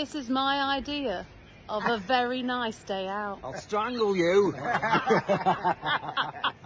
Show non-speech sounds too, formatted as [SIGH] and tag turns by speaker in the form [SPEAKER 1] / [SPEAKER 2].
[SPEAKER 1] This is my idea of a very nice day out.
[SPEAKER 2] I'll strangle you. [LAUGHS]